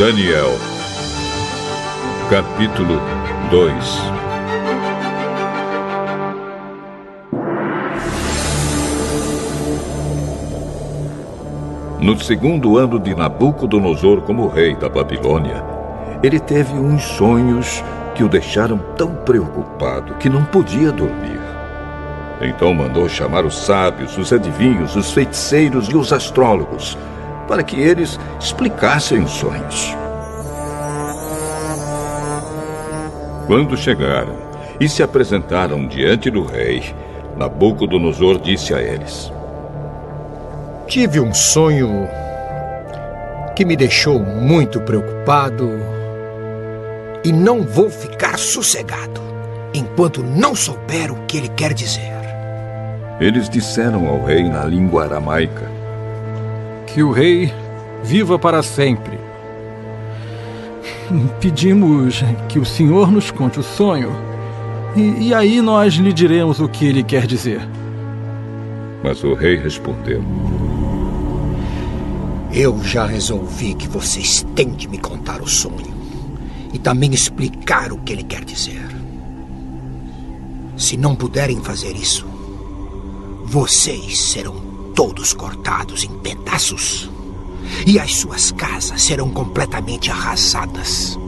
Daniel, capítulo 2 No segundo ano de Nabucodonosor como rei da Babilônia, ele teve uns sonhos que o deixaram tão preocupado que não podia dormir. Então mandou chamar os sábios, os adivinhos, os feiticeiros e os astrólogos, para que eles explicassem os sonhos. Quando chegaram e se apresentaram diante do rei, Nabucodonosor disse a eles: Tive um sonho que me deixou muito preocupado e não vou ficar sossegado enquanto não souber o que ele quer dizer. Eles disseram ao rei na língua aramaica: Que o rei viva para sempre. Pedimos que o senhor nos conte o sonho e, e aí nós lhe diremos o que ele quer dizer. Mas o rei respondeu: Eu já resolvi que vocês têm de me contar o sonho e também explicar o que ele quer dizer. Se não puderem fazer isso, vocês serão todos cortados em pedaços e as suas casas serão completamente arrasadas.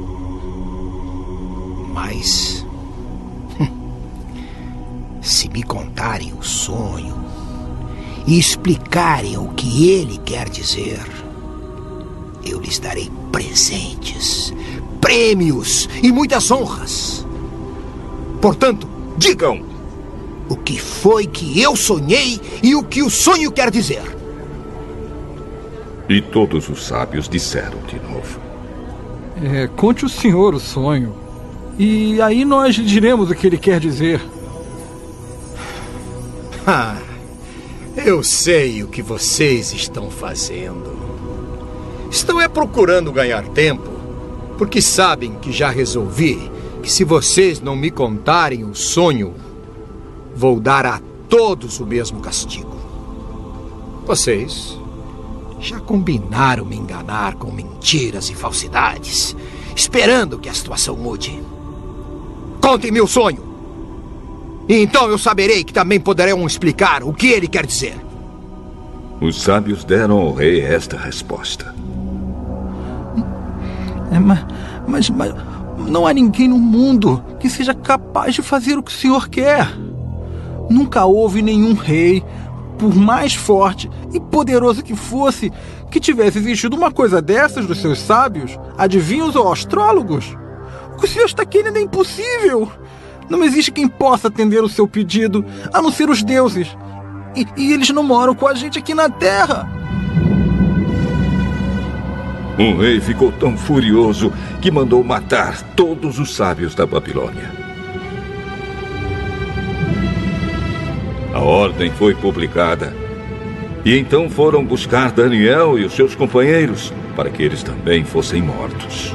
Mas. Se me contarem o sonho e explicarem o que ele quer dizer, eu lhes darei presentes, prêmios e muitas honras. Portanto, digam o que foi que eu sonhei e o que o sonho quer dizer. E todos os sábios disseram de novo: É, conte o senhor o sonho. E aí nós lhe diremos o que ele quer dizer. Ah, eu sei o que vocês estão fazendo. Estão é procurando ganhar tempo, porque sabem que já resolvi que se vocês não me contarem o sonho, vou dar a todos o mesmo castigo. Vocês já combinaram me enganar com mentiras e falsidades, esperando que a situação mude. Contem-me o sonho. E então eu saberei que também poderão explicar o que ele quer dizer. Os sábios deram ao rei esta resposta. É, mas, mas, mas não há ninguém no mundo que seja capaz de fazer o que o senhor quer. Nunca houve nenhum rei, por mais forte e poderoso que fosse, que tivesse exigido uma coisa dessas dos seus sábios, adivinhos ou astrólogos. O que o senhor está querendo é impossível. Não existe quem possa atender o seu pedido, a não ser os deuses. E, e eles não moram com a gente aqui na Terra. O rei ficou tão furioso que mandou matar todos os sábios da Babilônia. A ordem foi publicada. E então foram buscar Daniel e os seus companheiros para que eles também fossem mortos.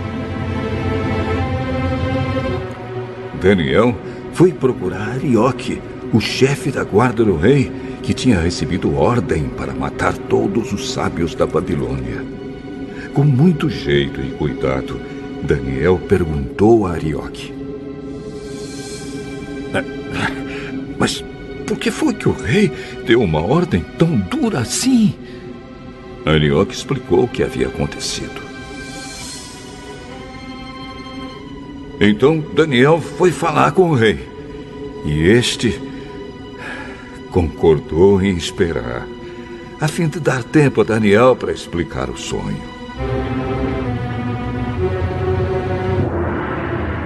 Daniel foi procurar Arioque, o chefe da guarda do rei, que tinha recebido ordem para matar todos os sábios da Babilônia. Com muito jeito e cuidado, Daniel perguntou a Arioque: Mas por que foi que o rei deu uma ordem tão dura assim? Arioque explicou o que havia acontecido. Então Daniel foi falar com o rei. E este concordou em esperar, a fim de dar tempo a Daniel para explicar o sonho.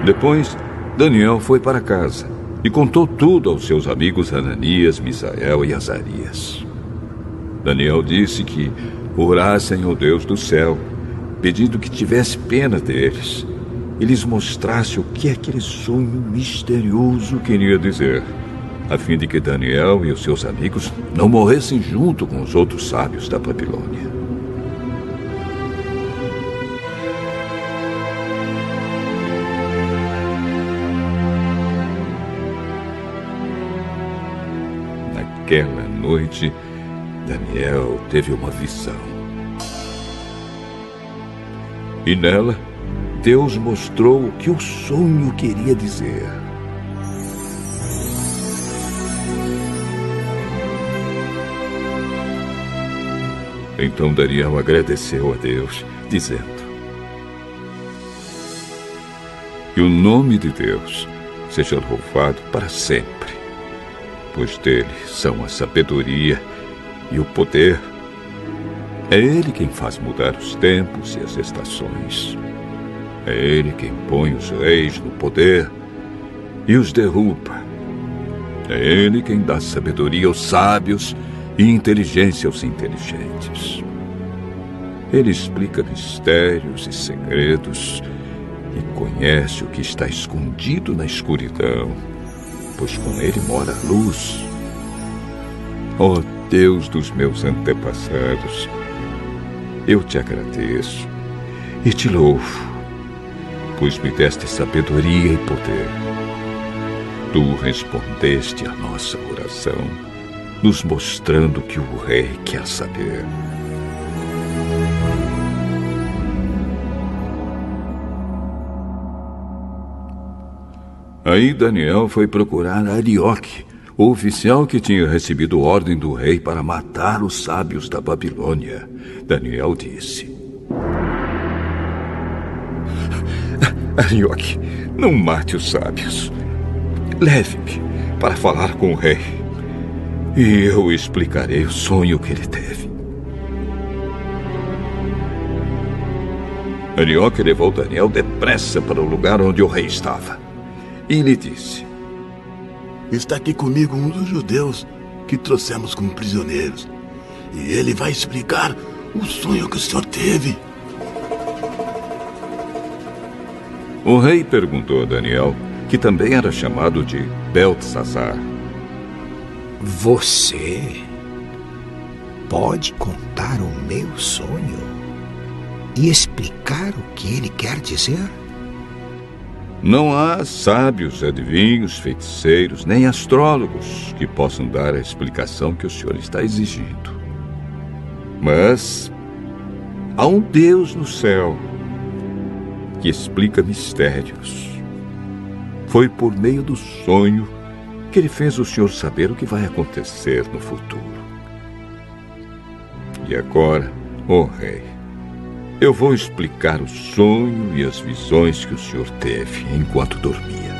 Depois, Daniel foi para casa e contou tudo aos seus amigos Ananias, Misael e Azarias. Daniel disse que orassem ao Deus do céu, pedindo que tivesse pena deles e lhes mostrasse o que aquele sonho misterioso queria dizer, a fim de que Daniel e os seus amigos não morressem junto com os outros sábios da Babilônia. Naquela noite, Daniel teve uma visão. E nela, Deus mostrou o que o sonho queria dizer. Então Daniel agradeceu a Deus, dizendo: Que o nome de Deus seja louvado para sempre, pois dele são a sabedoria e o poder. É ele quem faz mudar os tempos e as estações. É ele quem põe os reis no poder e os derruba. É ele quem dá sabedoria aos sábios e inteligência aos inteligentes. Ele explica mistérios e segredos e conhece o que está escondido na escuridão, pois com ele mora a luz. Ó oh, Deus dos meus antepassados, eu te agradeço e te louvo, pois me deste sabedoria e poder. Tu respondeste à nossa oração, nos mostrando que o Rei quer saber. Aí Daniel foi procurar Arioque, o oficial que tinha recebido ordem do rei para matar os sábios da Babilônia. Daniel disse: Arioque, não mate os sábios. Leve-me para falar com o rei. E eu explicarei o sonho que ele teve. Arioque levou Daniel depressa para o lugar onde o rei estava e lhe disse: Está aqui comigo um dos judeus que trouxemos como prisioneiros. E ele vai explicar o sonho que o senhor teve. O rei perguntou a Daniel, que também era chamado de Beltesazar: Você pode contar o meu sonho e explicar o que ele quer dizer? Não há sábios, adivinhos, feiticeiros, nem astrólogos que possam dar a explicação que o senhor está exigindo. Mas há um Deus no céu que explica mistérios. Foi por meio do sonho que ele fez o senhor saber o que vai acontecer no futuro. E agora, oh rei, eu vou explicar o sonho e as visões que o senhor teve enquanto dormia.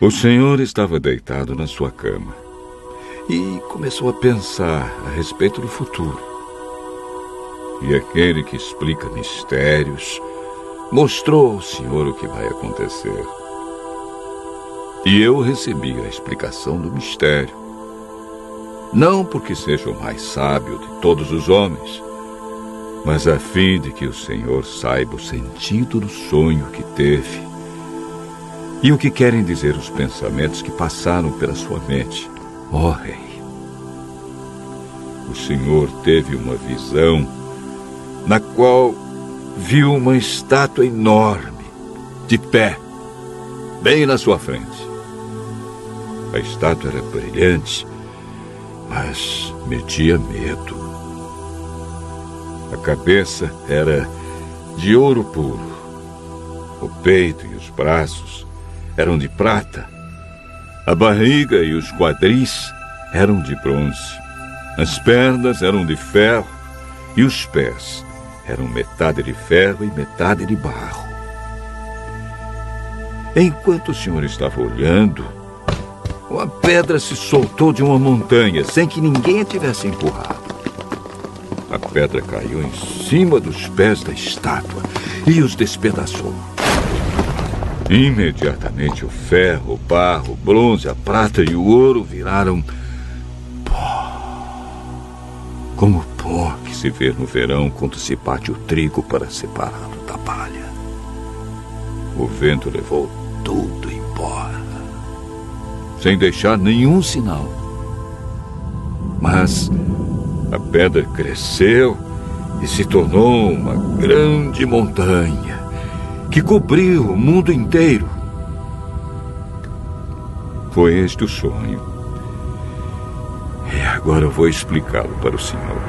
O senhor estava deitado na sua cama e começou a pensar a respeito do futuro. E aquele que explica mistérios mostrou ao senhor o que vai acontecer. E eu recebi a explicação do mistério não porque seja o mais sábio de todos os homens, mas a fim de que o Senhor saiba o sentido do sonho que teve e o que querem dizer os pensamentos que passaram pela sua mente, ó oh, Rei. O Senhor teve uma visão na qual viu uma estátua enorme, de pé, bem na sua frente. A estátua era brilhante mas metia medo. A cabeça era de ouro puro. O peito e os braços eram de prata. A barriga e os quadris eram de bronze. As pernas eram de ferro e os pés eram metade de ferro e metade de barro. Enquanto o senhor estava olhando, uma pedra se soltou de uma montanha sem que ninguém a tivesse empurrado. A pedra caiu em cima dos pés da estátua e os despedaçou. Imediatamente o ferro, o barro, o bronze, a prata e o ouro viraram pó. Como pó que se vê no verão quando se bate o trigo para separá-lo da palha. O vento levou tudo embora sem deixar nenhum sinal. Mas a pedra cresceu e se tornou uma grande montanha que cobriu o mundo inteiro. Foi este o sonho. E agora eu vou explicá-lo para o senhor.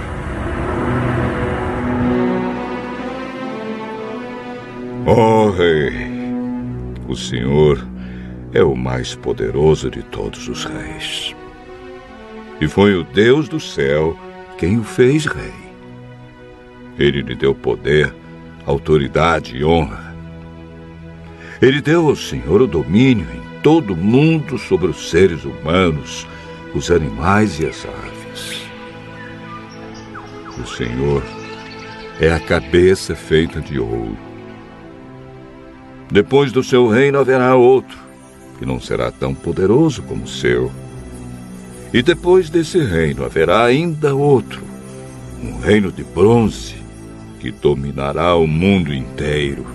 Oh, rei, o senhor é o mais poderoso de todos os reis. E foi o Deus do céu quem o fez rei. Ele lhe deu poder, autoridade e honra. Ele deu ao Senhor o domínio em todo o mundo sobre os seres humanos, os animais e as aves. O Senhor é a cabeça feita de ouro. Depois do seu reino haverá outro, que não será tão poderoso como o seu. E depois desse reino haverá ainda outro, um reino de bronze, que dominará o mundo inteiro.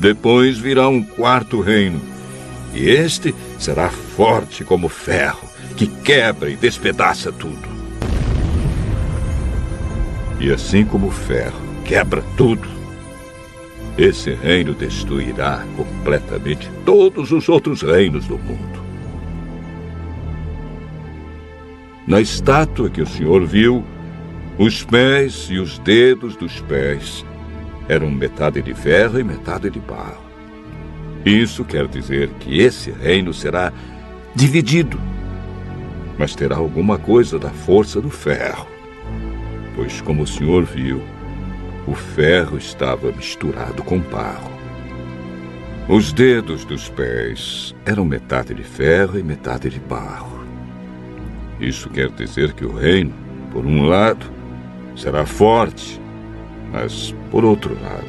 Depois virá um quarto reino, e este será forte como ferro, que quebra e despedaça tudo. E assim como o ferro quebra tudo, esse reino destruirá completamente todos os outros reinos do mundo. Na estátua que o senhor viu, os pés e os dedos dos pés eram metade de ferro e metade de barro. Isso quer dizer que esse reino será dividido, mas terá alguma coisa da força do ferro. Pois, como o senhor viu, o ferro estava misturado com barro. Os dedos dos pés eram metade de ferro e metade de barro. Isso quer dizer que o reino, por um lado, será forte, mas, por outro lado,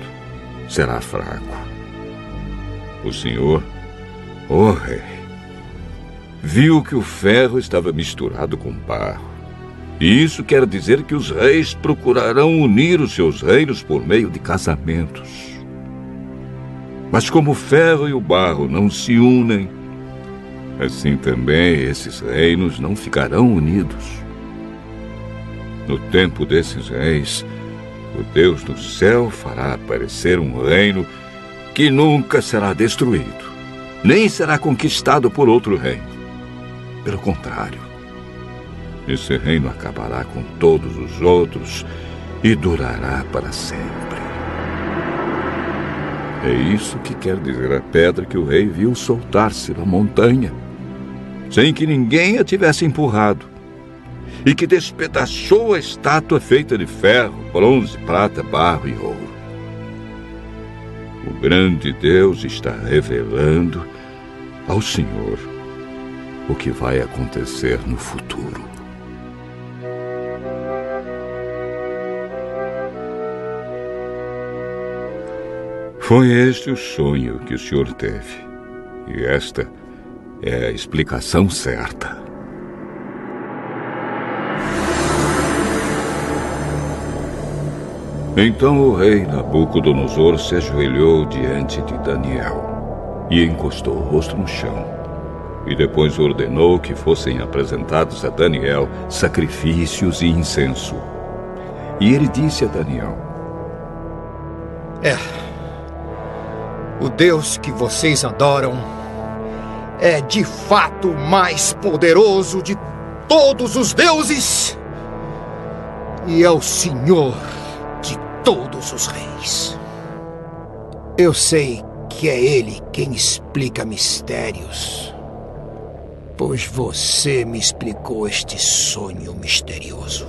será fraco. O Senhor, ó oh rei, viu que o ferro estava misturado com barro. E isso quer dizer que os reis procurarão unir os seus reinos por meio de casamentos. Mas como o ferro e o barro não se unem, assim também esses reinos não ficarão unidos. No tempo desses reis, o Deus do céu fará aparecer um reino que nunca será destruído, nem será conquistado por outro reino. Pelo contrário, esse reino acabará com todos os outros e durará para sempre. É isso que quer dizer a pedra que o rei viu soltar-se da montanha, sem que ninguém a tivesse empurrado e que despedaçou a estátua feita de ferro, bronze, prata, barro e ouro. O grande Deus está revelando ao Senhor o que vai acontecer no futuro. Foi este o sonho que o Senhor teve, e esta é a explicação certa. Então o rei Nabucodonosor se ajoelhou diante de Daniel e encostou o rosto no chão. E depois ordenou que fossem apresentados a Daniel sacrifícios e incenso. E ele disse a Daniel: É. O Deus que vocês adoram é de fato o mais poderoso de todos os deuses. E é o Senhor todos os reis. Eu sei que é ele quem explica mistérios, pois você me explicou este sonho misterioso.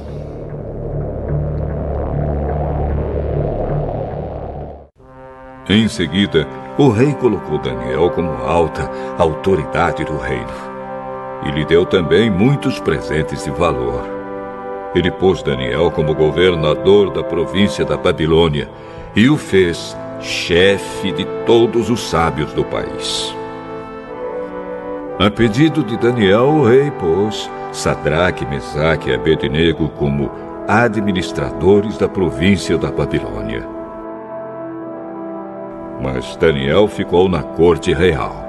Em seguida, o rei colocou Daniel como alta autoridade do reino e lhe deu também muitos presentes de valor. Ele pôs Daniel como governador da província da Babilônia e o fez chefe de todos os sábios do país. A pedido de Daniel, o rei pôs Sadraque, Mesaque e Abednego como administradores da província da Babilônia. Mas Daniel ficou na corte real.